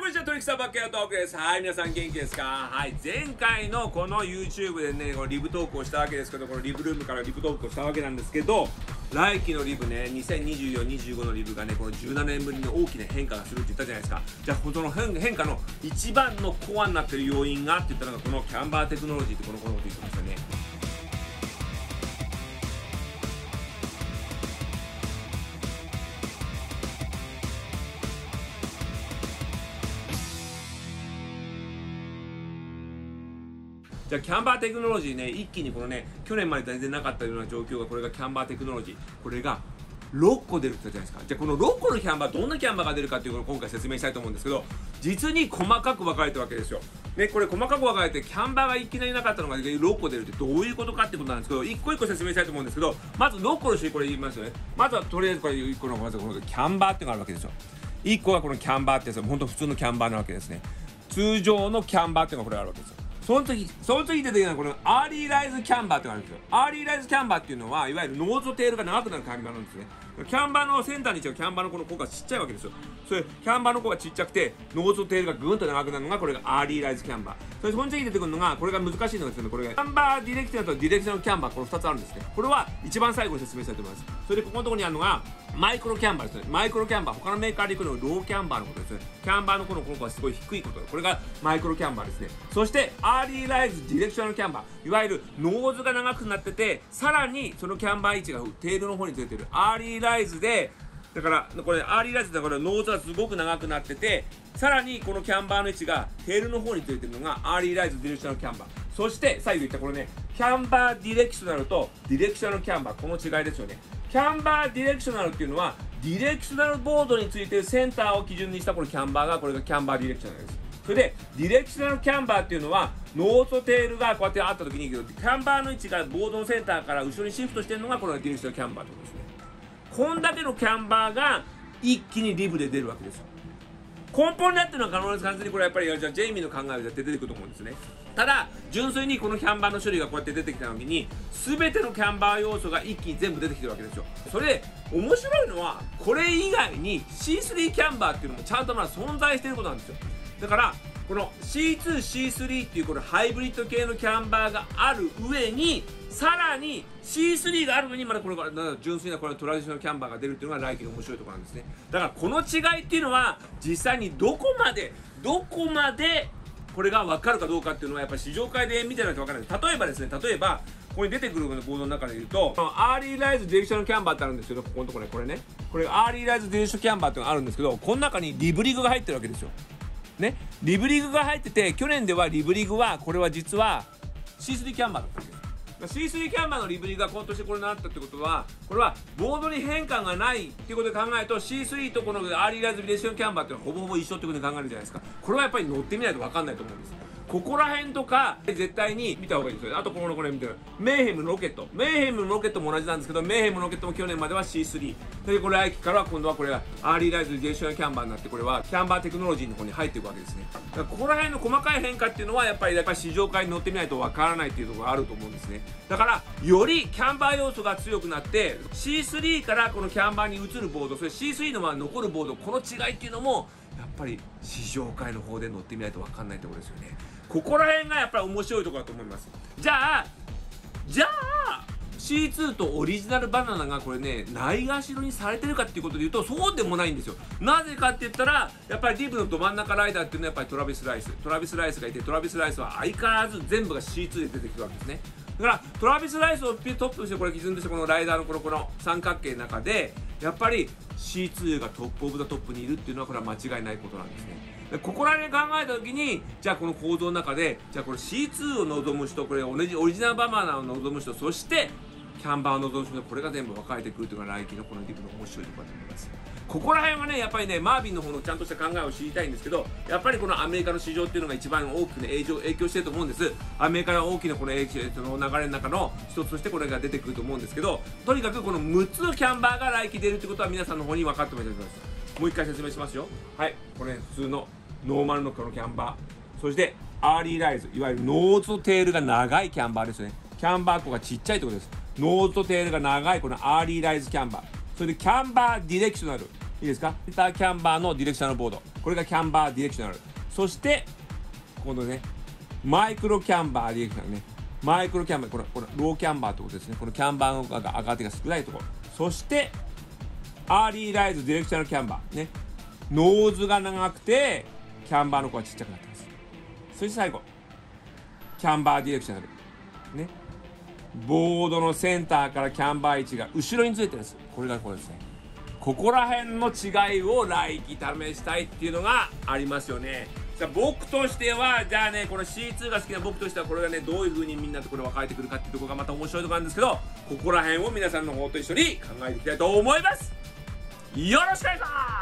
こんにちは、トリクサーバックヤートークです。はい、皆さん元気ですか？はい、前回のこの YouTube でね、このリブトークをしたわけですけど、このリブルームからリブトークをしたわけなんですけど、来期のリブね、2024、25のリブがね、この17年ぶりに大きな変化がするって言ったじゃないですか。じゃあ、その変変化の一番のコアになってる要因がって言ったのが、このキャンバーテクノロジーってこのこと言ってましたね。じゃあキャンバーテクノロジーね一気にこのね去年まで全然なかったような状況がこれがキャンバーテクノロジー。これが6個出るって言ったじゃないですか。じゃあこの6個のキャンバーどんなキャンバーが出るかっていうのを今回説明したいと思うんですけど実に細かく分かれてるわけですよ。ねこれ細かく分かれてキャンバーがいきなりなかったのが6個出るってどういうことかってことなんですけど一個一個説明したいと思うんですけどまず6個の種類これ言いますよね。まずはとりあえずこれ1個のまずこのキャンバーってのがあるわけですよ。1個はこのキャンバーってやつ本当普通のキャンバーなわけですね。通常のキャンバーっていうのがこれあるわけですよ。その時、その時出てきたのはこのアーリーライズキャンバーってのがあるんですよ。アーリーライズキャンバーっていうのは、いわゆるノーズテールが長くなるキャンバーなんですね。キャンバーのセンターに違うキャンバーのこの弧がちっちゃいわけですよ。それ、キャンバーの弧がちっちゃくて、ノーズとテールがぐんと長くなるのが、これがアーリーライズキャンバー。それ、その次に出てくるのが、これが難しいのがですね、これが、キャンバーディレクショナルとディレクショナルキャンバー、この2つあるんですね。これは一番最後に説明したいと思います。それで、ここのところにあるのが、マイクロキャンバーですね。マイクロキャンバー。他のメーカーでいうのローキャンバーのことですね。キャンバーのこのこの弧はすごい低いこと。これがマイクロキャンバーですね。そして、アーリーライズディレクショナルキャンバー。いわゆるノーズが長くなってて、さらにそのキャンバー位置がテールの方にずれてる。アーリーライライズで、だからこれアーリーライズだからノーズがすごく長くなっててさらにこのキャンバーの位置がテールの方にずれてるのがアーリーライズディレクショナルキャンバー。そして最後言ったこれねキャンバーディレクショナルとディレクショナルキャンバー。この違いですよね。キャンバーディレクショナルっていうのはディレクショナルボードについてるセンターを基準にしたこのキャンバーがこれがキャンバーディレクショナルです。それでディレクショナルキャンバーっていうのはノーズテールがこうやってあった時にキャンバーの位置がボードのセンターから後ろにシフトしてるのがこれがディレクショナルキャンバーと。こんだけのキャンバーが一気にリブで出るわけですよ。根本になってるのは可能です完全にこれやっぱりじゃあジェイミーの考えで出てくると思うんですね。ただ純粋にこのキャンバーの種類がこうやって出てきた時に全てのキャンバー要素が一気に全部出てきてるわけですよ。それで面白いのはこれ以外に C3 キャンバーっていうのもちゃんとまだ存在してることなんですよ。だからこの C2C3 っていうこのハイブリッド系のキャンバーがある上にさらに C3 があるのにまだこれから純粋なこれトラディショナルキャンバーが出るっていうのが来期の面白いところなんですね。だからこの違いっていうのは実際にどこまでどこまでこれが分かるかどうかっていうのはやっぱり試乗会で見てないと分からない。例えばですね例えばここに出てくるボードの中で言うとアーリーライズディレクショナルキャンバーってあるんですけどここのところねこれね。これアーリーライズディレクショナルキャンバーっていうのがあるんですけどこの中にリブリグが入ってるわけですよ。ね、リブリグが入ってて去年ではリブリグはこれは実は C3 キャンバーだったんです C3 キャンバーのリブリグが今年これになったってことはこれはボードに変化がないっていうことで考えると C3 とこのアーリーライズディレクショナルキャンバーってのはほぼほぼ一緒ってことで考えるじゃないですか。これはやっぱり乗ってみないと分かんないと思うんです。ここら辺とか絶対に見た方がいいですよ。あとこのこれ見てるメーヘムロケット。メーヘムロケットも同じなんですけどメーヘムロケットも去年までは C3 でこれ来期からは今度はこれがアーリーライズディレクショナルキャンバーになってこれはキャンバーテクノロジーの方に入っていくわけですね。だからここら辺の細かい変化っていうのはやっぱりやっぱ試乗会に乗ってみないとわからないっていうところがあると思うんですね。だからよりキャンバー要素が強くなって C3 からこのキャンバーに移るボードそれ C3 のまま残るボードこの違いっていうのもやっぱり市場界の方で乗ってみないとわかんないところですよね。ここら辺がやっぱり面白いところだと思います。じゃあじゃあ C2 とオリジナルバナナがこれねないがしろにされてるかっていうことで言うとそうでもないんですよ。なぜかって言ったらやっぱりリブのど真ん中ライダーっていうのはやっぱりトラビス・ライス。トラビス・ライスがいてトラビス・ライスは相変わらず全部が C2 で出てくるわけですね。だからトラビス・ライスをトップとしてこれ基準としてこのライダーのこのこの三角形の中でやっぱり C2 が top of the top にいるっていうのはこれは間違いないことなんですね。ここら辺考えた時にじゃあこの構造の中でじゃあこれ C2 を望む人これオリジナルバナナを望む人そしてキャンバーを望む人これが全部分かれてくるというのが来季のこのリブの面白いところだと思います。ここら辺はねやっぱりねマービンの方のちゃんとした考えを知りたいんですけどやっぱりこのアメリカの市場っていうのが一番大きくね影響影響してると思うんです。アメリカの大きなこの影響その流れの中の一つとしてこれが出てくると思うんですけどとにかくこの6つのキャンバーが来期出るってことは皆さんの方に分かってもらいたいと思います。もう一回説明しますよ。はいこれ、普通のノーマルのこのキャンバー。そしてアーリーライズいわゆるノーズとテールが長いキャンバーですね。キャンバー弧がちっちゃいってことです。ノーズとテールが長いこのアーリーライズキャンバー。それでキャンバーディレクショナル。いいですか？ピターキャンバーのディレクショナルボード。これがキャンバーディレクショナル。そしてこのねマイクロキャンバーディレクショナルね。マイクロキャンバーこれこれローキャンバーってことですね。このキャンバーが上がってが少ないところそしてアーリーライズディレクショナルキャンバーね。ノーズが長くてキャンバーの弧がちっちゃくなってます。そして最後キャンバーディレクショナルね。ボードのセンターからキャンバー位置が後ろについてるんです。これがこれですね。ここら辺の違いを来季試したいっていうのがありますよね。じゃあ僕としてはじゃあねこの C2 が好きな僕としてはこれがねどういう風にみんなとこれ分かれてくるかっていうところがまた面白いところなんですけどここら辺を皆さんの方と一緒に考えていきたいと思います。よろしくお願いします。